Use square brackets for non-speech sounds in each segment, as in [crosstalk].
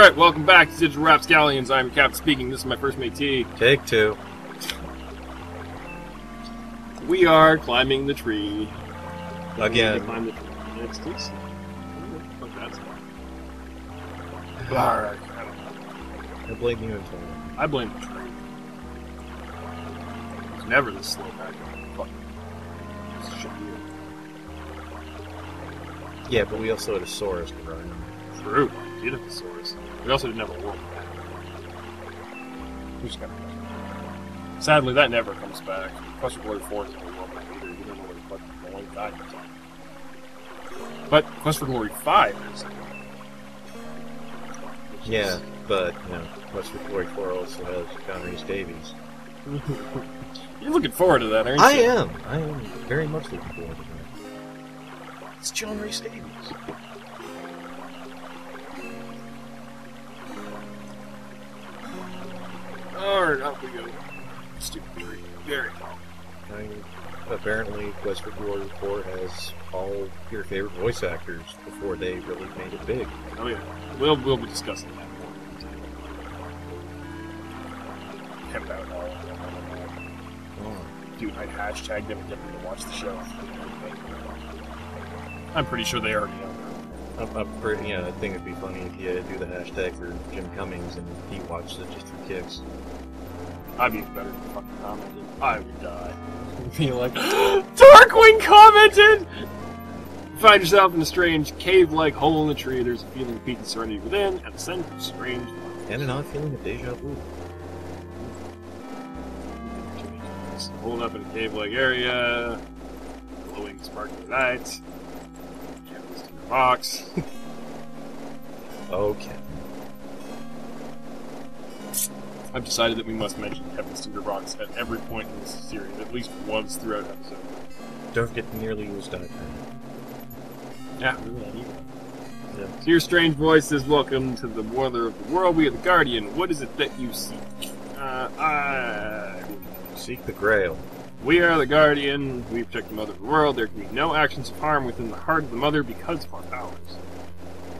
Alright, welcome back to Digital Rapscallions. I'm your captain speaking. This is my first mate T. Take two. We are climbing the tree. Again. climb the tree. It's decent. Fuck that stuff. Alright, I don't know. I blame you until I blame the tree. It's never this slow back. Fuck. This shit here. Yeah, but we also had a Saurus to ride on. True. We did have the source. We also didn't have a world map. We just got Sadly, that never comes back. Quest for Glory 4 isn't a world map either. You don't know where the fuck God is. But Quest for Glory 5 is. Is- Yeah, but, you know, West Glory 4 also has John Rhys-Davies. You're looking forward to that, aren't I you? I am! I am very much looking forward to that. It's John Rhys-Davies. Alright, up we go. Stupid theory. Very tall. I mean, apparently, West Glory 4 has all your favorite voice actors before they really made it big. Oh yeah. We'll, we'll be discussing that more. Pimp out all. Oh. Dude, I hashtagged them and get them to watch the show. I'm pretty sure they already know. I'm, I'm pretty, yeah, I think it'd be funny if you do the hashtag for Jim Cummings and he watches it just for kicks. I'd be better than fucking commented. I would die. [laughs] Be like, [gasps] Darkwing commented! Find yourself in a strange cave-like hole in the tree. There's a feeling of peace and serenity within, and a sense of strange. And an odd feeling of deja vu. Holding up in a cave-like area, glowing sparkly lights. Candles in your box. [laughs] Okay. I've decided that we must mention Kevin Tinderbox at every point in this series, at least once throughout episode. Don't get nearly used up. Yeah, really, I need it. Yeah. So your strange voice says, Welcome to the Warler of the World. We are the Guardian. What is it that you seek? Uh, I... Seek the Grail. We are the Guardian. We protect the Mother of the World. There can be no actions of harm within the heart of the Mother because of our powers.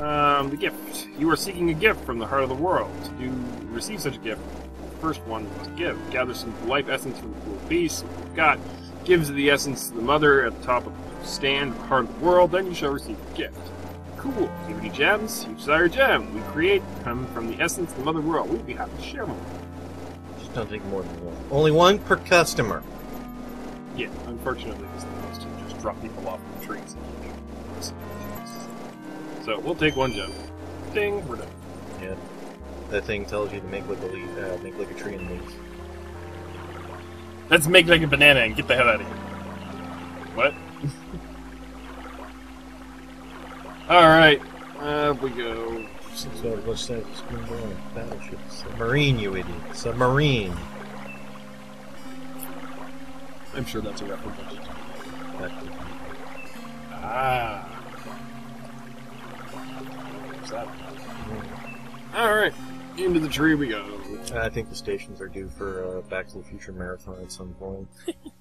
Um, the gift. You are seeking a gift from the heart of the world. You receive such a gift, the first one must give. Gather some life essence from the pool of you've got. Gives the essence to the Mother at the top of the stand, the heart of the world. Then you shall receive the gift. Cool. Do you have any gems? You desire a gem. We create them from the essence of the Mother World. We'd be happy to share one. Just don't take more than one. Only one per customer. Yeah, unfortunately, this drop people off the trees. So we'll take one jump. Ding, we're done. Yeah. That thing tells you to make like a leaf, uh, make like a tree and leaf. Let's make like a banana and get the hell out of here. What? [laughs] Alright, up we go. So what's that? Screen on a battleship. Submarine, you idiot. Submarine. I'm sure that's a reference. That- Ah. What's that? Alright, into the tree we go. I think the stations are due for a Back to the Future marathon at some point.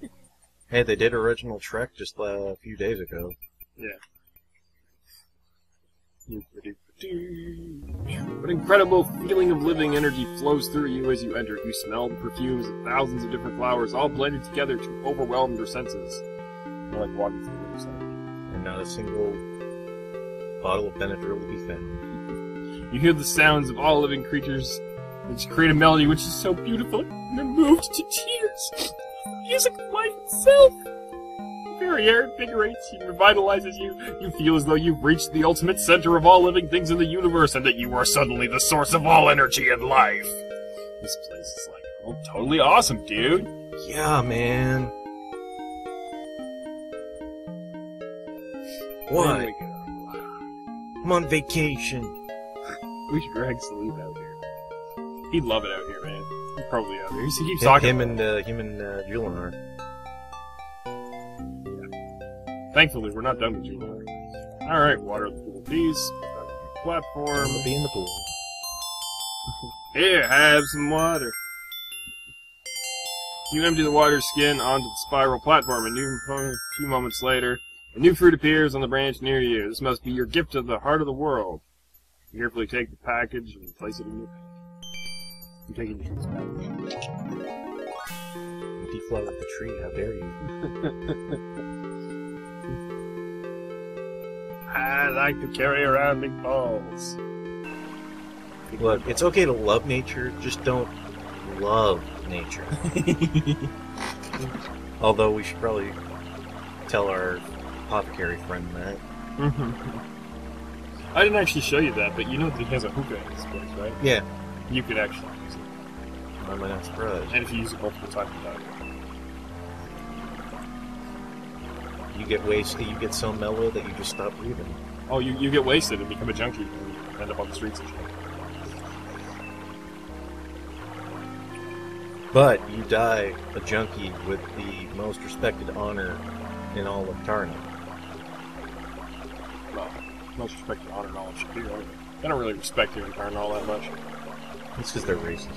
[laughs] hey, they did original Trek just uh, a few days ago. Yeah. An incredible feeling of living energy flows through you as you enter. You smell the perfumes of thousands of different flowers, all blended together to overwhelm your senses. You're like walking through the sun. and not a single bottle of Benadryl will be found. You hear the sounds of all living creatures, which create a melody which is so beautiful, and you're moved to tears. Music of life itself. The very air invigorates you, revitalizes you. You feel as though you've reached the ultimate center of all living things in the universe, and that you are suddenly the source of all energy and life. This place is like, oh, totally awesome, dude. Yeah, man. What? There we go. I'm on vacation. [laughs] We should drag Salute out here. He'd love it out here, man. He's probably out here. He keeps Him, talking. him and uh, him and uh, Julian Thankfully, we're not done with July. Alright, water the pool piece. Platform. will be in the pool. Here, have some water. You empty the water skin onto the spiral platform. and new a few moments later, a new fruit appears on the branch near you. This must be your gift to the heart of the world. Carefully take the package and place it in your pack. I'm taking the tree's package. You deflowered the tree, how dare you? [laughs] I like to carry around big balls. Look, it's okay to love nature, just don't love nature. [laughs] Although we should probably tell our apothecary friend that. Mm-hmm. I didn't actually show you that, but you know that he has a hookah in his place, right? Yeah, You could actually use it. I'm not surprised. And if you use it multiple times, you die. You get wasted, you get so mellow that you just stop breathing. Oh, you, you get wasted and become a junkie and end up on the streets and shit. But you die a junkie with the most respected honor in all of Tarna. Respect to honor and all of Shapeir. I don't really respect him and all that much. It's because they're racist.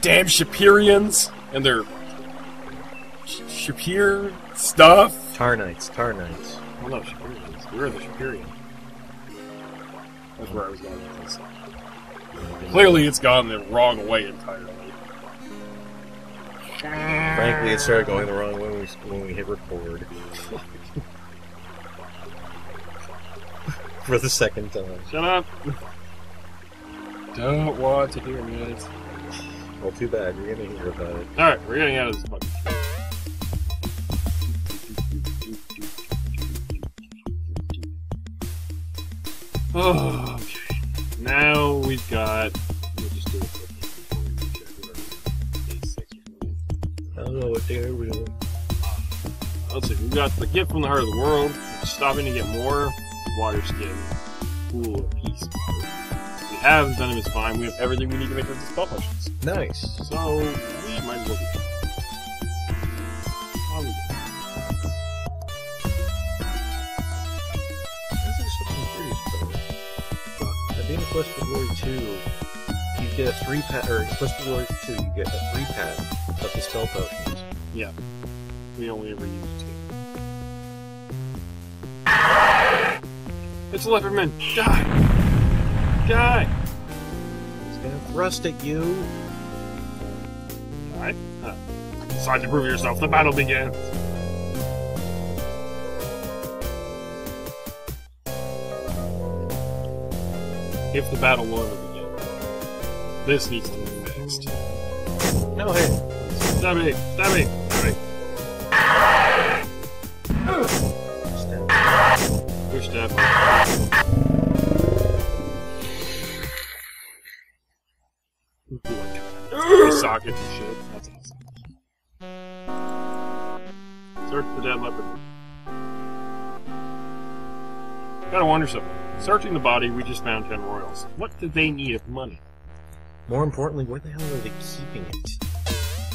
Damn Shapeirians and their Sh- Shapeir stuff. Tarnites, Tarnites. Well, no, Shapeirians. We're the Shapeirian. That's where I was going with this. Clearly, it's gone the wrong way entirely. Frankly, it started going the wrong way when we, when we hit record. [laughs] For the second time. Shut up. Don't want to hear it. Well, too bad. You're gonna hear about it. Alright, we're getting out of this fucking Oh, okay. [sighs] Now we've got. We'll just do a quick before we check whatever day six we're doing. I don't know what day are we on. Let's see, we've got the gift from the heart of the world. Stopping to get more water skin. Pool of peace. We have venomous vine. We have everything we need to make those spell potions. Nice. So we might as well do that. How we This something curious about At the Quest for Glory 2, you get a three pack, or Quest for Glory 2, you get a three pack of the spell potions. Yeah. We only ever use two. It's a leopardman! Die! Die! It's gonna thrust at you. Alright. Huh. Decide to prove yourself. The battle begins! If the battle will ever begin. This needs to be fixed. No, hey. Stab me! Stab me! Sockets and shit. That's awesome. Search the dead leopard. Gotta wonder something. Searching the body, we just found ten royals. What do they need of money? More importantly, where the hell are they keeping it?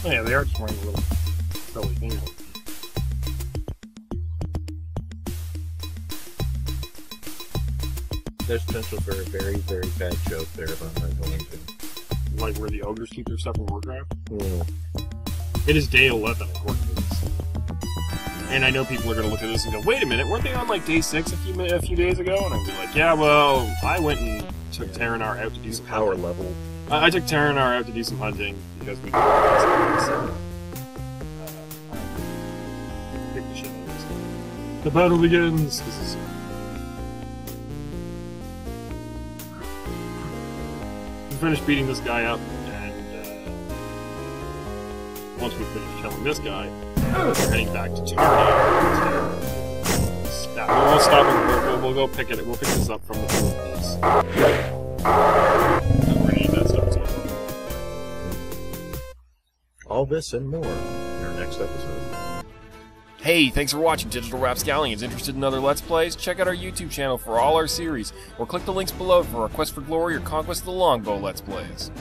Oh yeah, they are just wearing a little belly thing. There's potential for a very, very bad joke there, but I'm not going to. Like where the ogres keep their stuff in Warcraft. Mm. It is day 11 according to this. And I know people are going to look at this and go, wait a minute, weren't they on like day 6 a few, a few days ago? And I'll be like, yeah, well, I went and took Terranar out to do some Power hunting. level. I, I took Terranar out to do some hunting because we so, uh, pick the shit out of this. The battle begins! This is we finished beating this guy up, and uh, once we finish killing this guy, we're heading back to. Stop. We won't stop. We'll, we'll, we'll go pick it. We'll pick this up from the Philippines. All this and more in our next episode. Hey, thanks for watching Digital Rapscallions. Interested in other Let's Plays? Check out our YouTube channel for all our series, or click the links below for our Quest for Glory or Conquest of the Longbow Let's Plays.